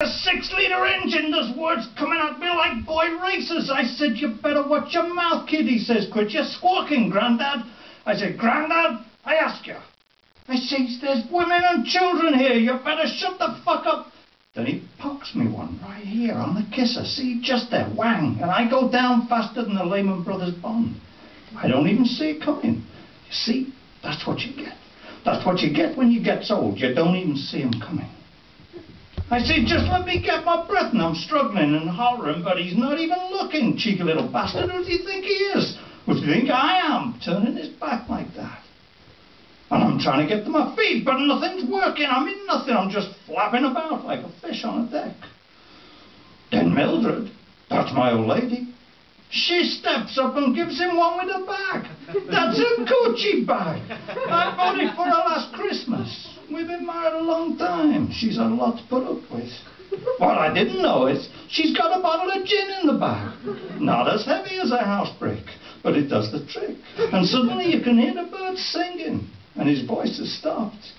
A six-liter engine, Those words coming at me like boy racers. I said, you better watch your mouth, kid. He says, quit your squawking, Grandad. I said, Grandad, I ask you. I says, there's women and children here. You better shut the fuck up. Then he pokes me one right here on the kisser. See, just there, whang. And I go down faster than the Lehman Brothers bond. I don't even see it coming. You see, that's what you get. That's what you get when you get old. You don't even see 'em coming. I say, just let me get my breath, and I'm struggling and hollering, but he's not even looking, cheeky little bastard. Who do you think he is? Who do you think I am, turning his back like that? And I'm trying to get to my feet, but nothing's working. I mean nothing. I'm just flapping about like a fish on a deck. Then Mildred, that's my old lady, she steps up and gives him one with a bag. That's a Gucci bag. I bought it for her long time. She's had a lot to put up with. What I didn't know is she's got a bottle of gin in the bag. Not as heavy as a house brick, but it does the trick. And suddenly you can hear the birds singing, and his voice has stopped.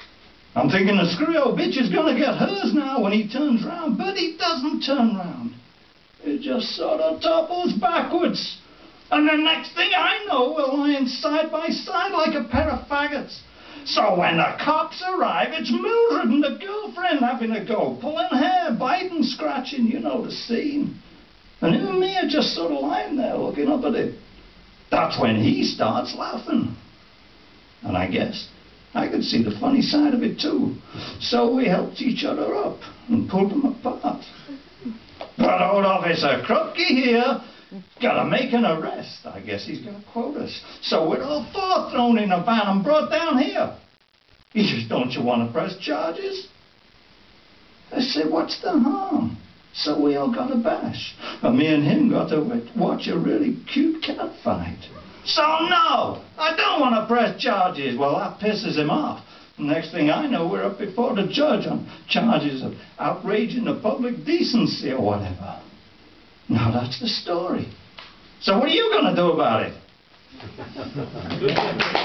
I'm thinking the screw old bitch is going to get hers now when he turns round, but he doesn't turn round. It just sort of topples backwards. And the next thing I know, we're lying side by side like a pair of faggots. So when the cops arrive, it's Mildred and the girlfriend having a go, pulling hair, biting, scratching, you know the scene. And him and me are just sort of lying there looking up at it. That's when he starts laughing. And I guess I could see the funny side of it too. So we helped each other up and pulled them apart. But old officer Krupke here Gotta make an arrest. Guess he's gonna quote us. So we're all four thrown in a van and brought down here. He says, don't you want to press charges? I said, what's the harm? So we all got a bash. And me and him got to watch a really cute cat fight. So no, I don't want to press charges. Well, that pisses him off. Next thing I know, we're up before the judge on charges of outraging the public decency or whatever. Now that's the story. So what are you going to do about it?